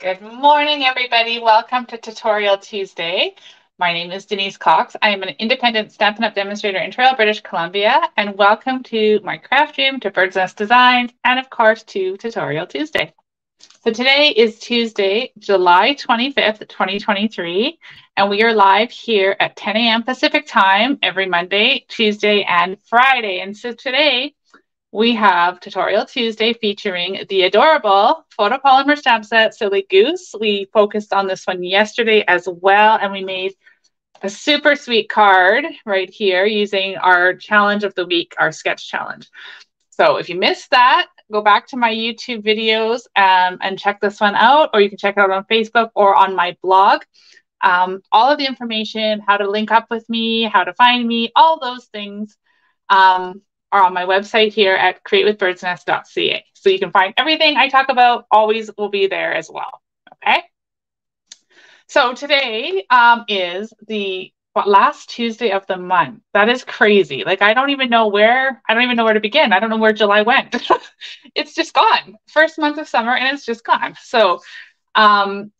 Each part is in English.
Good morning, everybody. Welcome to Tutorial Tuesday. My name is Denise Cox. I am an independent Stampin' Up! demonstrator in Trail, British Columbia, and welcome to my craft room, to Birdsnest Designs, and of course to Tutorial Tuesday. So today is Tuesday, July 25th, 2023, and we are live here at 10 a.m. Pacific time every Monday, Tuesday, and Friday. And so today we have Tutorial Tuesday featuring the adorable photopolymer stamp set Silly Goose. We focused on this one yesterday as well, and we made a super sweet card right here using our challenge of the week, our sketch challenge. So if you missed that, go back to my YouTube videos um, and check this one out, or you can check it out on Facebook or on my blog. Um, all of the information, how to link up with me, how to find me, all those things um, are on my website here at createwithbirdsnest.ca. So you can find everything I talk about, always will be there as well. Okay. So today um, is the last Tuesday of the month. That is crazy. Like I don't even know where I don't even know where to begin. I don't know where July went. it's just gone. First month of summer and it's just gone. So um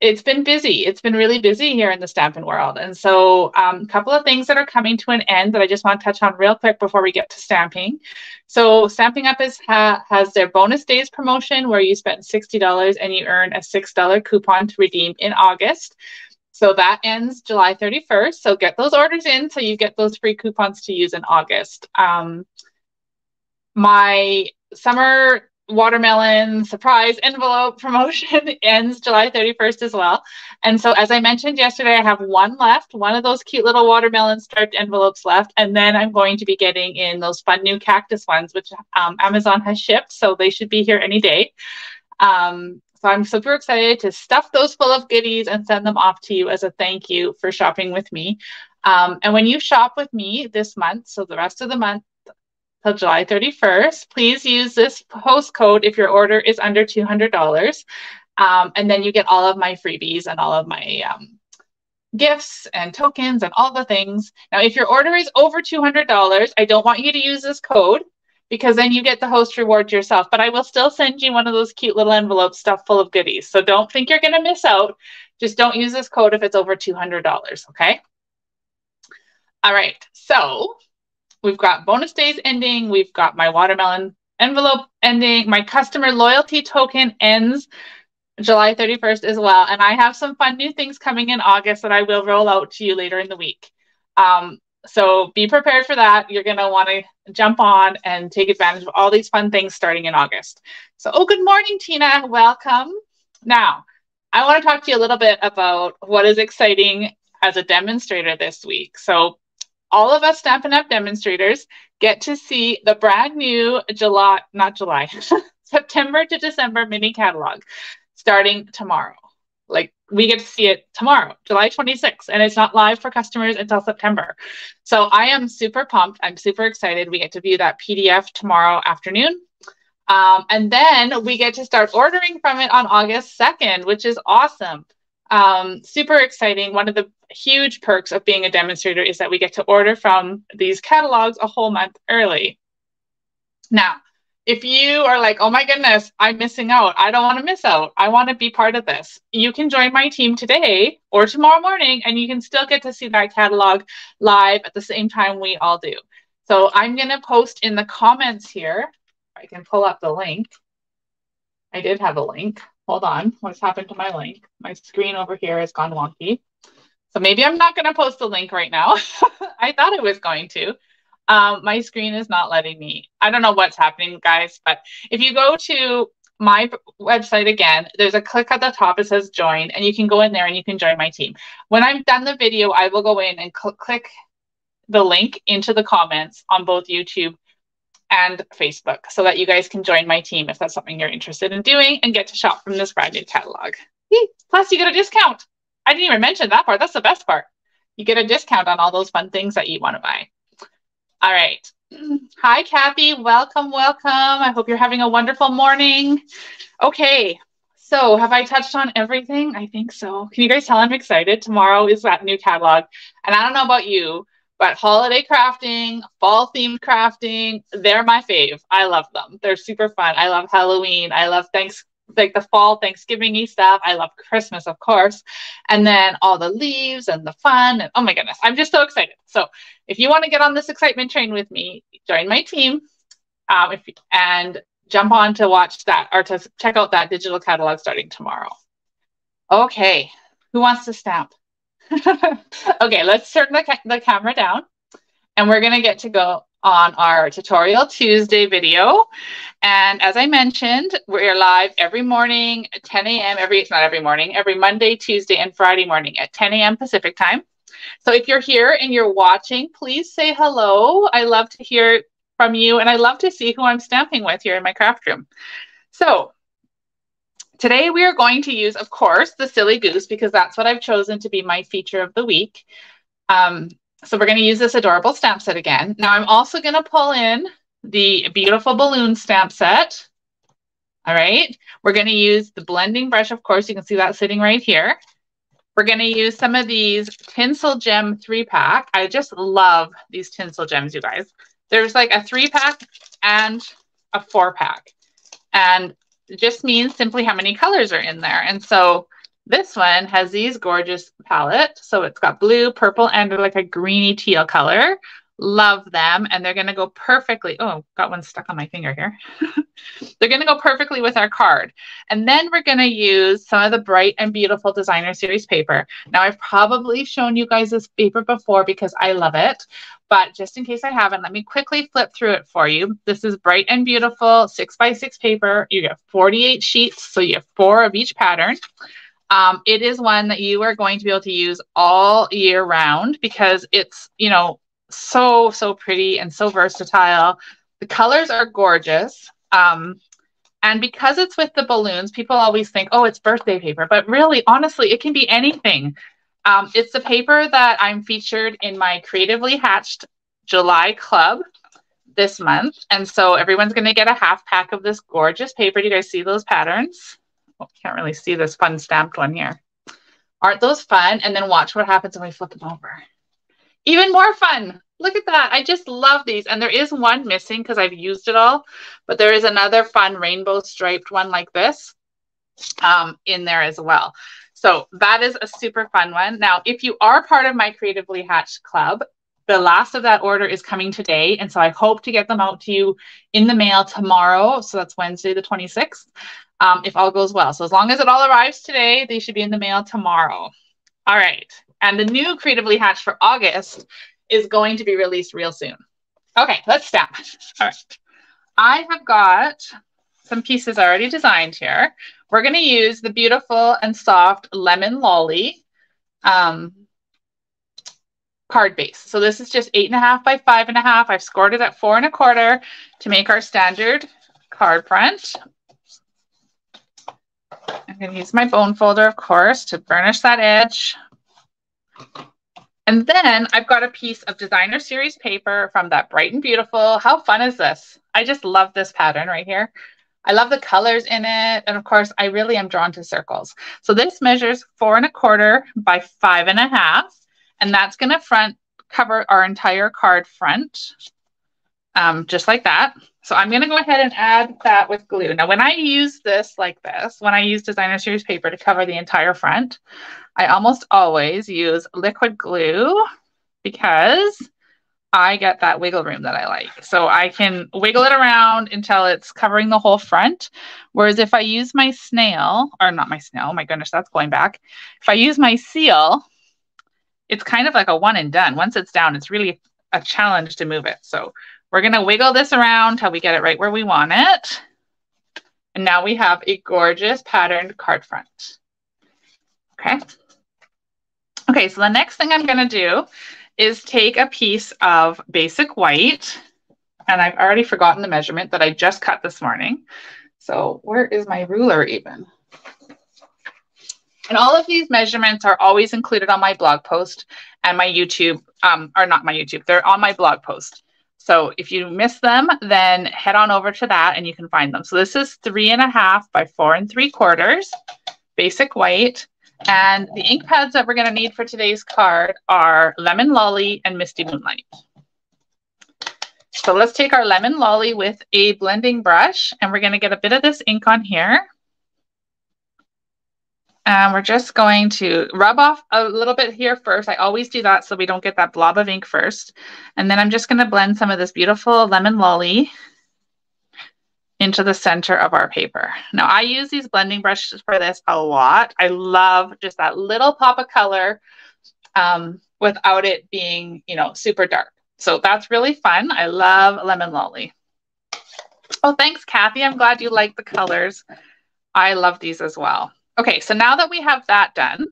it's been busy. It's been really busy here in the Stampin' world. And so a um, couple of things that are coming to an end that I just want to touch on real quick before we get to stamping. So Stampin' Up! Is, ha, has their bonus days promotion where you spend $60 and you earn a $6 coupon to redeem in August. So that ends July 31st. So get those orders in so you get those free coupons to use in August. Um, my summer watermelon surprise envelope promotion ends July 31st as well. And so, as I mentioned yesterday, I have one left, one of those cute little watermelon striped envelopes left. And then I'm going to be getting in those fun new cactus ones, which um, Amazon has shipped. So they should be here any day. Um, so I'm super excited to stuff those full of goodies and send them off to you as a thank you for shopping with me. Um, and when you shop with me this month, so the rest of the month, till July 31st. Please use this host code if your order is under $200. Um, and then you get all of my freebies and all of my um, gifts and tokens and all the things. Now, if your order is over $200, I don't want you to use this code because then you get the host reward yourself. But I will still send you one of those cute little envelopes stuffed full of goodies. So don't think you're going to miss out. Just don't use this code if it's over $200, okay? All right, so We've got bonus days ending. We've got my watermelon envelope ending. My customer loyalty token ends July 31st as well. And I have some fun new things coming in August that I will roll out to you later in the week. Um, so be prepared for that. You're going to want to jump on and take advantage of all these fun things starting in August. So, oh, good morning, Tina. Welcome. Now, I want to talk to you a little bit about what is exciting as a demonstrator this week. So, all of us Stampin' Up! demonstrators get to see the brand new July, not July, September to December mini catalog starting tomorrow. Like we get to see it tomorrow, July 26th, and it's not live for customers until September. So I am super pumped. I'm super excited. We get to view that PDF tomorrow afternoon. Um, and then we get to start ordering from it on August 2nd, which is awesome. Um, super exciting. One of the huge perks of being a demonstrator is that we get to order from these catalogs a whole month early. Now, if you are like, oh my goodness, I'm missing out, I don't want to miss out, I want to be part of this, you can join my team today or tomorrow morning and you can still get to see that catalog live at the same time we all do. So I'm going to post in the comments here. I can pull up the link. I did have a link. Hold on. What's happened to my link? My screen over here has gone wonky. So maybe I'm not going to post a link right now. I thought I was going to. Um, my screen is not letting me. I don't know what's happening, guys, but if you go to my website again, there's a click at the top. It says join, and you can go in there and you can join my team. When I'm done the video, I will go in and cl click the link into the comments on both YouTube and Facebook so that you guys can join my team if that's something you're interested in doing and get to shop from this brand new catalog. Plus, you get a discount. I didn't even mention that part. That's the best part. You get a discount on all those fun things that you want to buy. All right. Hi, Kathy. Welcome, welcome. I hope you're having a wonderful morning. Okay. So, have I touched on everything? I think so. Can you guys tell I'm excited? Tomorrow is that new catalog. And I don't know about you, but holiday crafting, fall themed crafting, they're my fave. I love them. They're super fun. I love Halloween. I love Thanks like the fall Thanksgiving stuff. I love Christmas, of course. And then all the leaves and the fun. And oh my goodness, I'm just so excited. So if you want to get on this excitement train with me, join my team. Um, if, and jump on to watch that or to check out that digital catalog starting tomorrow. Okay, who wants to stamp? okay, let's turn the, ca the camera down and we're going to get to go on our tutorial Tuesday video. And as I mentioned, we're live every morning 10 a.m. every, it's not every morning, every Monday, Tuesday, and Friday morning at 10 a.m. Pacific time. So if you're here and you're watching, please say hello. I love to hear from you and I love to see who I'm stamping with here in my craft room. So today we are going to use, of course, the Silly Goose because that's what I've chosen to be my feature of the week. Um, so we're going to use this adorable stamp set again. Now I'm also going to pull in the beautiful balloon stamp set. All right. We're going to use the blending brush. Of course, you can see that sitting right here. We're going to use some of these tinsel gem three pack. I just love these tinsel gems, you guys. There's like a three pack and a four pack. And just means simply how many colors are in there. And so this one has these gorgeous palette. So it's got blue, purple, and like a greeny teal color. Love them. And they're going to go perfectly. Oh, got one stuck on my finger here. they're going to go perfectly with our card. And then we're going to use some of the bright and beautiful designer series paper. Now, I've probably shown you guys this paper before because I love it. But just in case I haven't, let me quickly flip through it for you. This is bright and beautiful six by six paper. You get 48 sheets, so you have four of each pattern. Um, it is one that you are going to be able to use all year round because it's, you know, so, so pretty and so versatile. The colors are gorgeous. Um, and because it's with the balloons, people always think, oh, it's birthday paper. But really, honestly, it can be anything. Um, it's the paper that I'm featured in my Creatively Hatched July Club this month. And so everyone's going to get a half pack of this gorgeous paper. Do you guys see those patterns? well, can't really see this fun stamped one here. Aren't those fun? And then watch what happens when we flip them over. Even more fun. Look at that. I just love these. And there is one missing because I've used it all, but there is another fun rainbow striped one like this um, in there as well. So that is a super fun one. Now, if you are part of my Creatively Hatched Club, the last of that order is coming today. And so I hope to get them out to you in the mail tomorrow. So that's Wednesday, the 26th um, if all goes well. So as long as it all arrives today, they should be in the mail tomorrow. All right. And the new Creatively Hatched for August is going to be released real soon. Okay, let's stamp. All right. I have got some pieces already designed here. We're going to use the beautiful and soft Lemon Lolly um, card base. So this is just eight and a half by five and a half. I've scored it at four and a quarter to make our standard card front. I'm going to use my bone folder, of course, to burnish that edge. And then I've got a piece of designer series paper from that Bright and Beautiful. How fun is this? I just love this pattern right here. I love the colors in it. And of course, I really am drawn to circles. So this measures four and a quarter by five and a half. And that's going to front cover our entire card front, um, just like that. So I'm going to go ahead and add that with glue. Now, when I use this like this, when I use designer series paper to cover the entire front, I almost always use liquid glue because I get that wiggle room that I like. So I can wiggle it around until it's covering the whole front. Whereas if I use my snail, or not my snail, my goodness, that's going back. If I use my seal, it's kind of like a one and done. Once it's down, it's really a challenge to move it. So we're going to wiggle this around till we get it right where we want it. And now we have a gorgeous patterned card front. Okay. Okay, so the next thing I'm going to do is take a piece of basic white, and I've already forgotten the measurement that I just cut this morning. So where is my ruler even? And all of these measurements are always included on my blog post and my YouTube, um, or not my YouTube, they're on my blog post. So if you miss them, then head on over to that and you can find them. So this is three and a half by four and three quarters, basic white. And the ink pads that we're going to need for today's card are Lemon Lolly and Misty Moonlight. So let's take our Lemon Lolly with a blending brush and we're going to get a bit of this ink on here. And we're just going to rub off a little bit here first. I always do that so we don't get that blob of ink first. And then I'm just going to blend some of this beautiful lemon lolly into the center of our paper. Now I use these blending brushes for this a lot. I love just that little pop of color um, without it being, you know, super dark. So that's really fun. I love lemon lolly. Oh, thanks, Kathy. I'm glad you like the colors. I love these as well. Okay, so now that we have that done,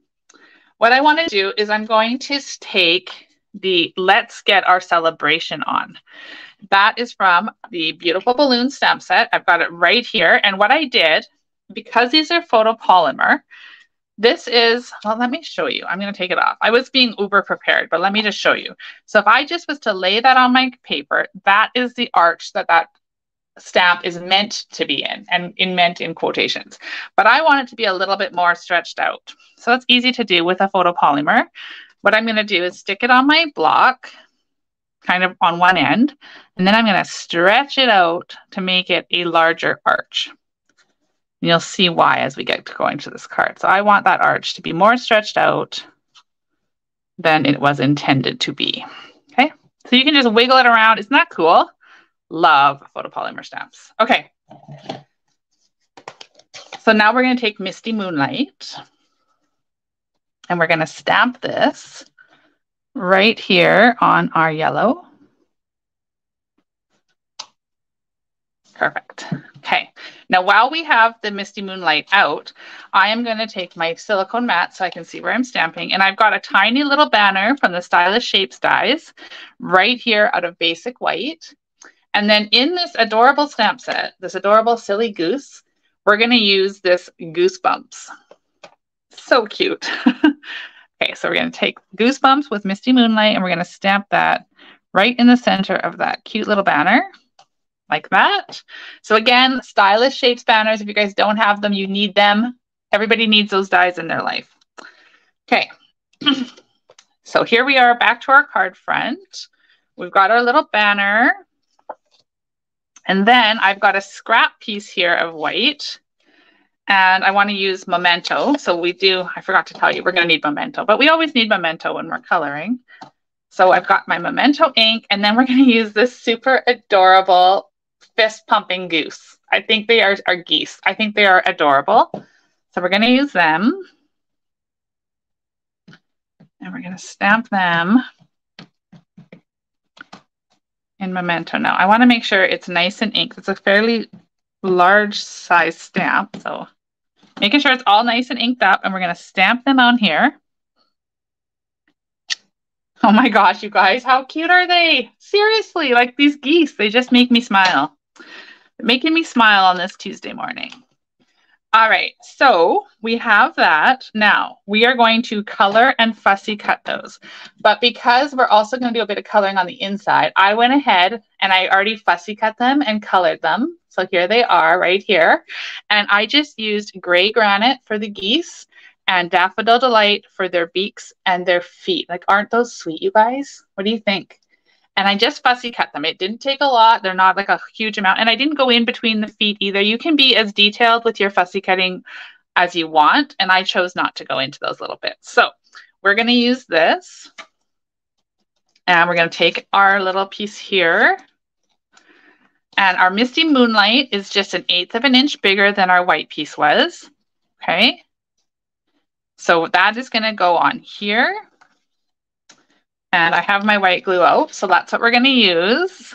what I want to do is I'm going to take the Let's Get Our Celebration On. That is from the Beautiful Balloon stamp set. I've got it right here. And what I did, because these are photopolymer, this is, well, let me show you. I'm going to take it off. I was being uber prepared, but let me just show you. So if I just was to lay that on my paper, that is the arch that that stamp is meant to be in and in meant in quotations. But I want it to be a little bit more stretched out. So it's easy to do with a photopolymer. What I'm going to do is stick it on my block, kind of on one end, and then I'm going to stretch it out to make it a larger arch. And you'll see why as we get to going to this card. So I want that arch to be more stretched out than it was intended to be. Okay, so you can just wiggle it around. Isn't that cool? Love photopolymer stamps. Okay. So now we're going to take Misty Moonlight and we're going to stamp this right here on our yellow. Perfect. Okay. Now, while we have the Misty Moonlight out, I am going to take my silicone mat so I can see where I'm stamping. And I've got a tiny little banner from the Stylish Shapes dies right here out of Basic White. And then in this adorable stamp set, this adorable silly goose, we're going to use this Goosebumps. So cute. okay, so we're going to take Goosebumps with Misty Moonlight and we're going to stamp that right in the center of that cute little banner like that. So again, stylish shapes banners. If you guys don't have them, you need them. Everybody needs those dies in their life. Okay. so here we are back to our card front. We've got our little banner. And then I've got a scrap piece here of white and I want to use Memento. So we do, I forgot to tell you, we're going to need Memento, but we always need Memento when we're coloring. So I've got my Memento ink and then we're going to use this super adorable fist pumping goose. I think they are, are geese. I think they are adorable. So we're going to use them. And we're going to stamp them in Memento now. I want to make sure it's nice and inked. It's a fairly large size stamp. So making sure it's all nice and inked up and we're going to stamp them on here. Oh my gosh, you guys, how cute are they? Seriously, like these geese, they just make me smile. They're making me smile on this Tuesday morning. All right, so we have that. Now we are going to color and fussy cut those. But because we're also going to do a bit of coloring on the inside, I went ahead and I already fussy cut them and colored them. So here they are right here. And I just used gray granite for the geese and daffodil delight for their beaks and their feet. Like, aren't those sweet, you guys? What do you think? And I just fussy cut them. It didn't take a lot. They're not like a huge amount. And I didn't go in between the feet either. You can be as detailed with your fussy cutting as you want. And I chose not to go into those little bits. So we're going to use this. And we're going to take our little piece here. And our Misty Moonlight is just an eighth of an inch bigger than our white piece was. Okay. So that is going to go on here. And I have my white glue out, so that's what we're going to use.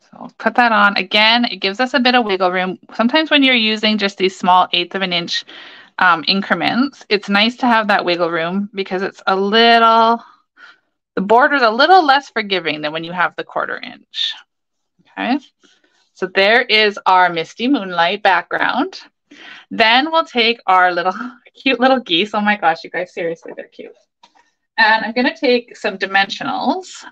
So put that on. Again, it gives us a bit of wiggle room. Sometimes when you're using just these small eighth of an inch um, increments, it's nice to have that wiggle room because it's a little, the border's a little less forgiving than when you have the quarter inch. Okay, so there is our Misty Moonlight background. Then we'll take our little cute little geese. Oh my gosh, you guys, seriously, they're cute. And I'm going to take some dimensionals.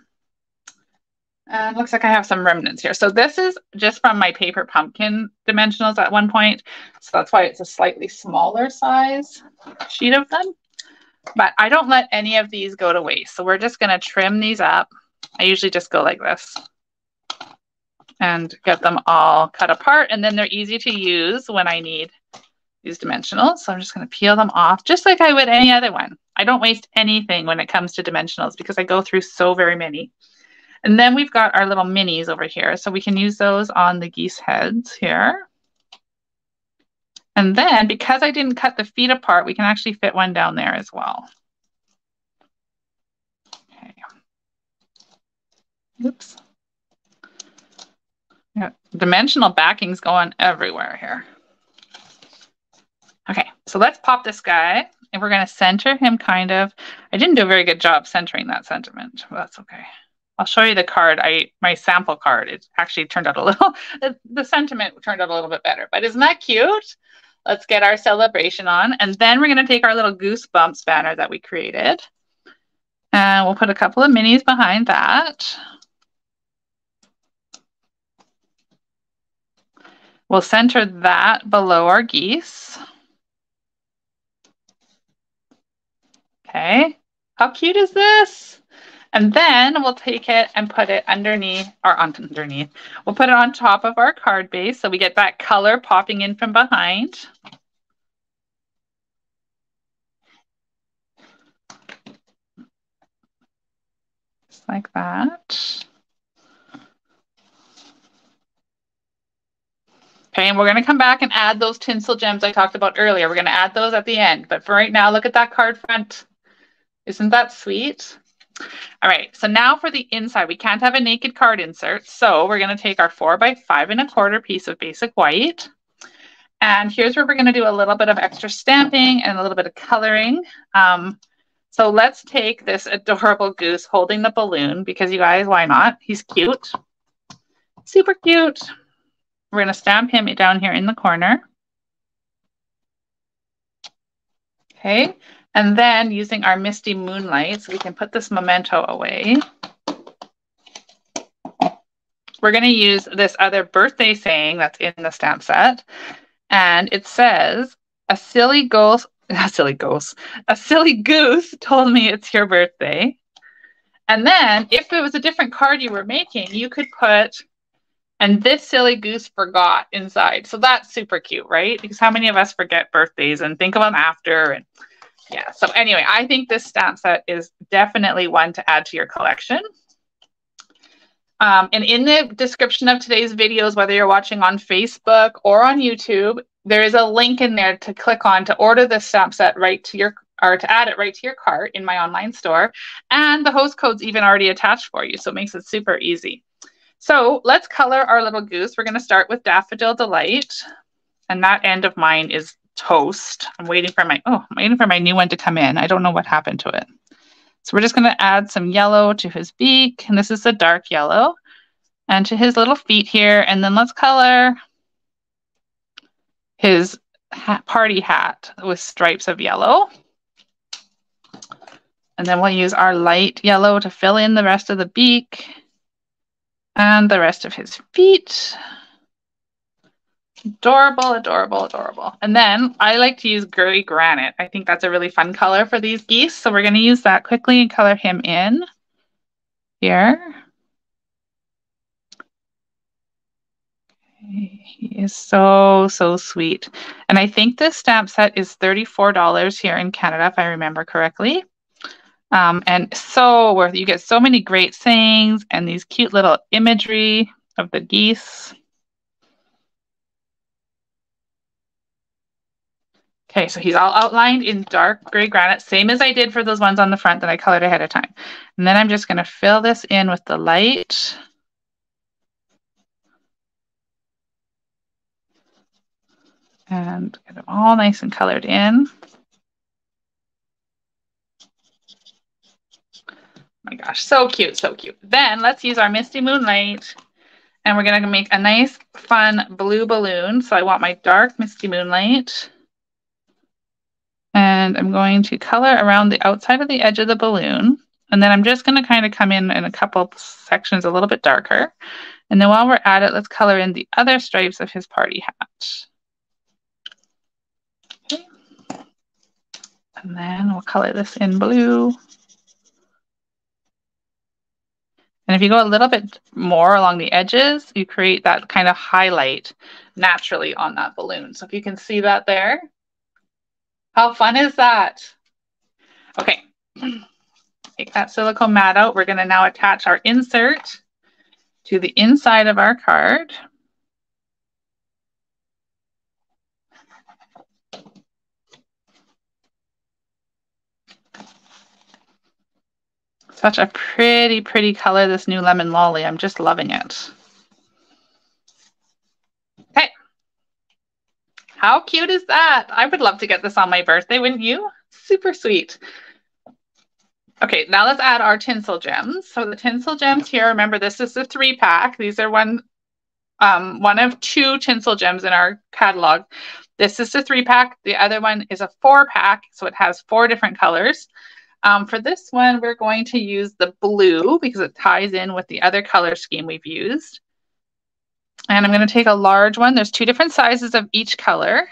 And looks like I have some remnants here. So this is just from my paper pumpkin dimensionals at one point. So that's why it's a slightly smaller size sheet of them. But I don't let any of these go to waste. So we're just going to trim these up. I usually just go like this. and get them all cut apart. And then they're easy to use when I need these dimensionals. So I'm just going to peel them off just like I would any other one. I don't waste anything when it comes to dimensionals because I go through so very many. And then we've got our little minis over here. So we can use those on the geese heads here. And then because I didn't cut the feet apart, we can actually fit one down there as well. Okay. Oops. Yeah, dimensional backing's going everywhere here. Okay, so let's pop this guy and we're going to center him kind of. I didn't do a very good job centering that sentiment, but that's okay. I'll show you the card. I my sample card. It actually turned out a little. the sentiment turned out a little bit better, but isn't that cute? Let's get our celebration on. And then we're going to take our little goosebumps banner that we created. And we'll put a couple of minis behind that. We'll center that below our geese. Okay, how cute is this? And then we'll take it and put it underneath, or underneath, we'll put it on top of our card base so we get that color popping in from behind. Just like that. Okay, and we're going to come back and add those tinsel gems I talked about earlier. We're going to add those at the end. But for right now, look at that card front. Isn't that sweet? All right, so now for the inside, we can't have a naked card insert. So we're gonna take our four by five and a quarter piece of basic white. And here's where we're gonna do a little bit of extra stamping and a little bit of coloring. Um, so let's take this adorable goose holding the balloon because you guys, why not? He's cute, super cute. We're gonna stamp him down here in the corner. Okay, and then using our Misty Moonlight, so we can put this memento away. We're going to use this other birthday saying that's in the stamp set. And it says, a silly ghost, a silly ghost, a silly goose told me it's your birthday. And then if it was a different card you were making, you could put, and this silly goose forgot inside. So that's super cute, right? Because how many of us forget birthdays and think of them after? And yeah, so anyway, I think this stamp set is definitely one to add to your collection. Um, and in the description of today's videos, whether you're watching on Facebook or on YouTube, there is a link in there to click on to order this stamp set right to your or to add it right to your cart in my online store. And the host code's even already attached for you, so it makes it super easy. So let's color our little goose. We're going to start with Daffodil Delight. And that end of mine is toast. I'm waiting for my, oh, I'm waiting for my new one to come in. I don't know what happened to it. So we're just going to add some yellow to his beak. And this is a dark yellow. And to his little feet here. And then let's color his hat, party hat with stripes of yellow. And then we'll use our light yellow to fill in the rest of the beak and the rest of his feet. Adorable, adorable, adorable. And then I like to use gray granite. I think that's a really fun color for these geese. So we're going to use that quickly and color him in here. He is so, so sweet. And I think this stamp set is $34 here in Canada, if I remember correctly. Um, and so worth You get so many great sayings and these cute little imagery of the geese. Okay, so he's all outlined in dark gray granite, same as I did for those ones on the front that I colored ahead of time. And then I'm just going to fill this in with the light. And get them all nice and colored in. Oh my gosh, so cute, so cute. Then let's use our Misty Moonlight and we're going to make a nice fun blue balloon. So I want my dark Misty Moonlight and I'm going to color around the outside of the edge of the balloon. And then I'm just going to kind of come in in a couple sections a little bit darker. And then while we're at it, let's color in the other stripes of his party hat. And then we'll color this in blue. And if you go a little bit more along the edges, you create that kind of highlight naturally on that balloon. So if you can see that there, how fun is that? Okay, take that silicone mat out. We're gonna now attach our insert to the inside of our card. Such a pretty, pretty color, this new lemon lolly. I'm just loving it. Okay. How cute is that? I would love to get this on my birthday, wouldn't you? Super sweet. Okay, now let's add our tinsel gems. So the tinsel gems here, remember this is the three pack. These are one, um, one of two tinsel gems in our catalog. This is the three pack. The other one is a four pack. So it has four different colors. Um, for this one, we're going to use the blue because it ties in with the other color scheme we've used. And I'm going to take a large one. There's two different sizes of each color.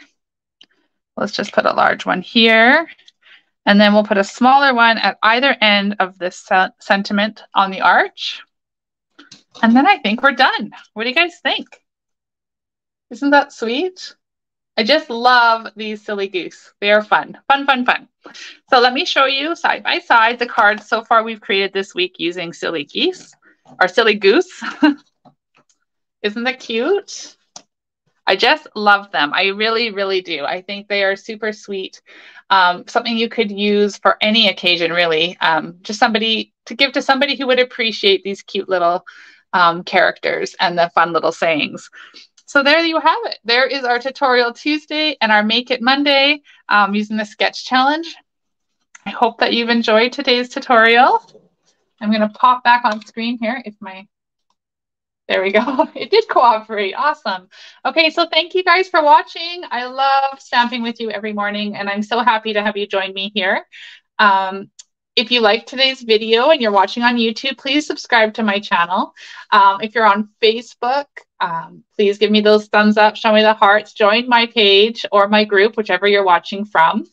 Let's just put a large one here. And then we'll put a smaller one at either end of this sentiment on the arch. And then I think we're done. What do you guys think? Isn't that sweet? I just love these silly goose. They are fun, fun, fun, fun. So let me show you side by side the cards so far we've created this week using silly geese or silly goose. Isn't that cute? I just love them. I really, really do. I think they are super sweet. Um, something you could use for any occasion, really. Um, just somebody to give to somebody who would appreciate these cute little um, characters and the fun little sayings. So there you have it. There is our tutorial Tuesday and our Make It Monday um, using the sketch challenge. I hope that you've enjoyed today's tutorial. I'm going to pop back on screen here if my, there we go. It did cooperate. Awesome. Okay, so thank you guys for watching. I love stamping with you every morning and I'm so happy to have you join me here. Um, if you like today's video and you're watching on YouTube, please subscribe to my channel. Um, if you're on Facebook, um, please give me those thumbs up, show me the hearts, join my page or my group, whichever you're watching from.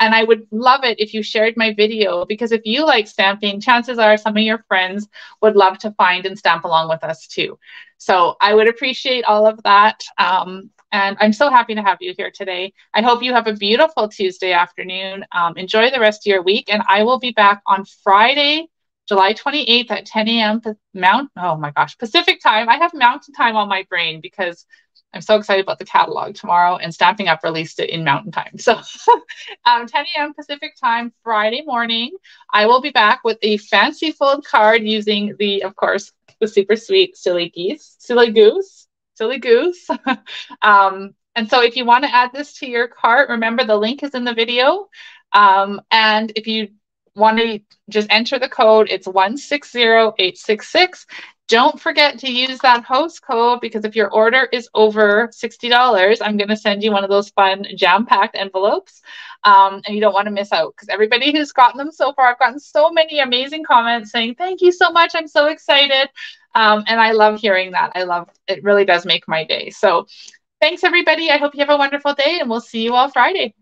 And I would love it if you shared my video because if you like stamping, chances are some of your friends would love to find and stamp along with us too. So I would appreciate all of that. Um, and I'm so happy to have you here today. I hope you have a beautiful Tuesday afternoon. Um, enjoy the rest of your week. And I will be back on Friday, July 28th at 10 a.m. Mount, oh my gosh, Pacific time. I have mountain time on my brain because I'm so excited about the catalog tomorrow and Stampin' Up released it in mountain time. So um, 10 a.m. Pacific time, Friday morning, I will be back with a fancy fold card using the, of course, the super sweet silly geese, silly goose silly goose. um, and so if you want to add this to your cart, remember the link is in the video. Um, and if you want to just enter the code, it's 160866. Don't forget to use that host code because if your order is over $60, I'm going to send you one of those fun jam-packed envelopes. Um, and you don't want to miss out because everybody who's gotten them so far, I've gotten so many amazing comments saying, thank you so much. I'm so excited. Um, and I love hearing that. I love it really does make my day. So thanks everybody. I hope you have a wonderful day and we'll see you all Friday.